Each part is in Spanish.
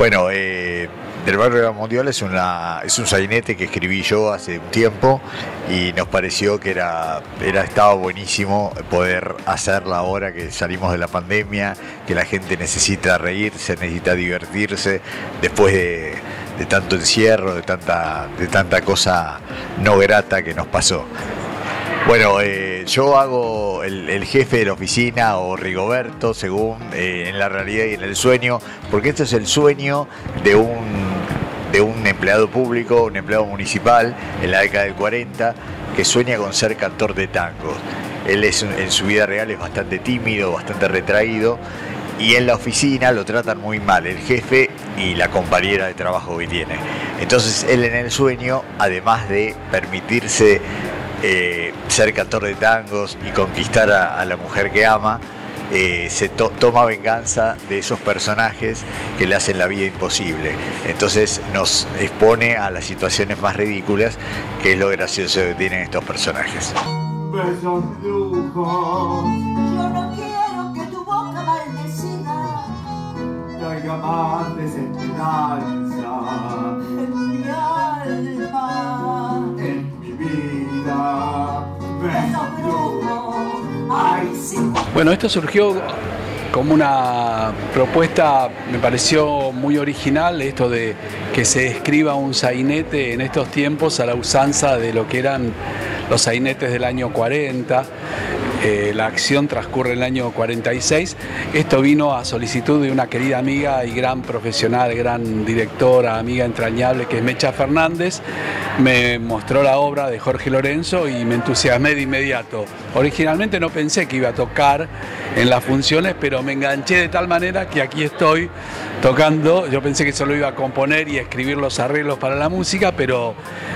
Bueno, eh, del barrio de la Mundial es, una, es un sainete que escribí yo hace un tiempo y nos pareció que era, era, estaba buenísimo poder hacerla ahora que salimos de la pandemia, que la gente necesita reírse, necesita divertirse después de, de tanto encierro, de tanta, de tanta cosa no grata que nos pasó. Bueno, eh, yo hago el, jefe de la oficina o Rigoberto, según eh, en la realidad y en el sueño, porque esto es el sueño de un, de un empleado público, un empleado municipal en la década del 40, que sueña con ser cantor de tangos. Él es, en su vida real es bastante tímido, bastante retraído, y en la oficina lo tratan muy mal, el jefe y la compañera de trabajo que tiene. Entonces él en el sueño, además de permitirse eh, ser cantor de tangos y conquistar a, la mujer que ama, eh, se toma venganza de esos personajes que le hacen la vida imposible. Entonces nos expone a las situaciones más ridículas, que es lo gracioso que tienen estos personajes. Yo no quiero que tu boca maldecida traiga más desesperanza Bueno, esto surgió como una propuesta, me pareció muy original, esto de que se escriba un sainete en estos tiempos a la usanza de lo que eran los sainetes del año 40. Eh, la acción transcurre en el año 46. Esto vino a solicitud de una querida amiga y gran profesional, gran directora, amiga entrañable que es Mecha Fernández. Me mostró la obra de Jorge Lorenzo y me entusiasmé de inmediato. Originalmente no pensé que iba a tocar en las funciones, pero me enganché de tal manera que aquí estoy tocando. Yo pensé que solo iba a componer y escribir los arreglos para la música, pero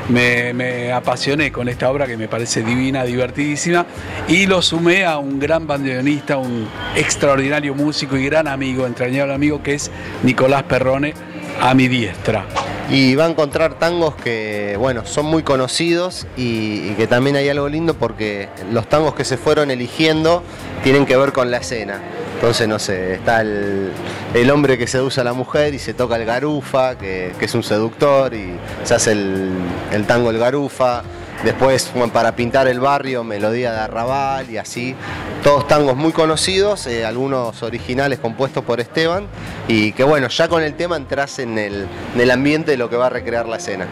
me, apasioné con esta obra que me parece divina, divertidísima y los sumé a un gran bandoneonista, un extraordinario músico y gran amigo, entrañable amigo, que es Nicolás Perrone, a mi diestra. Y va a encontrar tangos que, bueno, son muy conocidos y, que también hay algo lindo porque los tangos que se fueron eligiendo tienen que ver con la escena. Entonces, no sé, está el, hombre que seduce a la mujer y se toca el garufa, que, es un seductor y se hace el, el tango el garufa Después, para pintar el barrio, Melodía de Arrabal y así. Todos tangos muy conocidos, eh, algunos originales compuestos por Esteban. Y que bueno, ya con el tema entras en el, en el ambiente de lo que va a recrear la escena.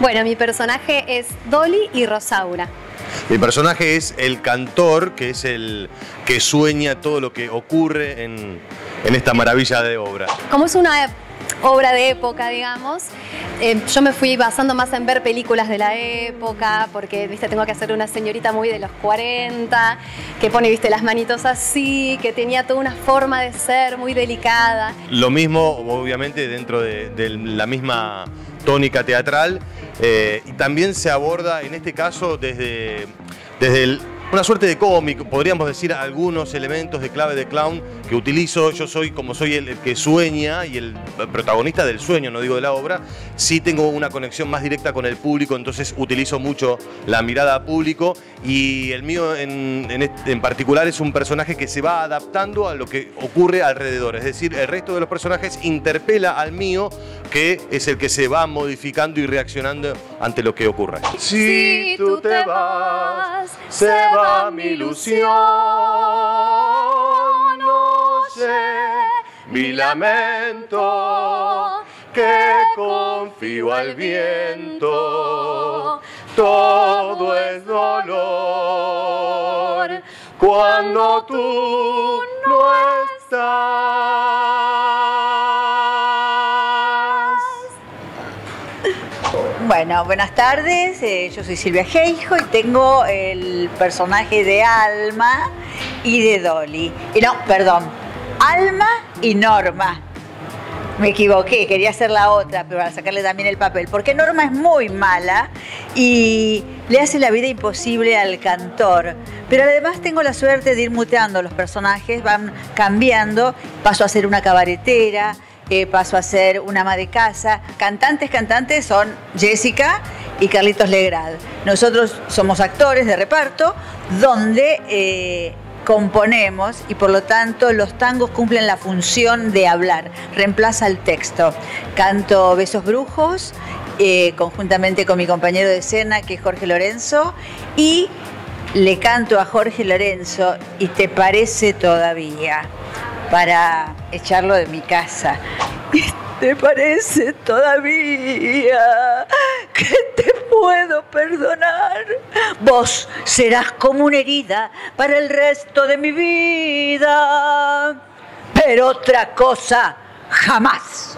Bueno, mi personaje es Dolly y Rosaura. Mi personaje es el cantor, que es el que sueña todo lo que ocurre en, esta maravilla de obra. Como es una obra de época, digamos. Eh, yo me fui basando más en ver películas de la época, porque, viste, tengo que hacer una señorita muy de los 40, que pone, viste, las manitos así, que tenía toda una forma de ser muy delicada. Lo mismo, obviamente, dentro de la misma tónica teatral eh, y también se aborda en este caso desde, desde una suerte de cómic, podríamos decir algunos elementos de clave de clown que utilizo. Yo soy como soy el, que sueña y el protagonista del sueño, no digo de la obra, sí tengo una conexión más directa con el público, entonces utilizo mucho la mirada a público y el mío en, en particular es un personaje que se va adaptando a lo que ocurre alrededor, es decir, el resto de los personajes interpela al mío que es el que se va modificando y reaccionando ante lo que ocurre. Si tú te vas, se va mi ilusión. No sé, mi lamento, que confío al viento. Todo es dolor cuando tú Bueno, buenas tardes. Eh, yo soy Silvia Geijo y tengo el personaje de Alma y de Dolly. Y no, perdón, Alma y Norma. Me equivoqué, quería hacer la otra, pero para sacarle también el papel. Porque Norma es muy mala y le hace la vida imposible al cantor. Pero además tengo la suerte de ir muteando los personajes, van cambiando. Paso a ser una cabaretera, eh, paso a ser una ama de casa. Cantantes, cantantes son Jessica y Carlitos Legrad. Nosotros somos actores de reparto donde eh, componemos y por lo tanto los tangos cumplen la función de hablar, reemplaza el texto. Canto Besos Brujos eh, conjuntamente con mi compañero de escena que es Jorge Lorenzo y le canto a Jorge Lorenzo y te parece todavía para echarlo de mi casa. ¿Te parece todavía que te puedo perdonar? Vos serás como una herida para el resto de mi vida, pero otra cosa jamás.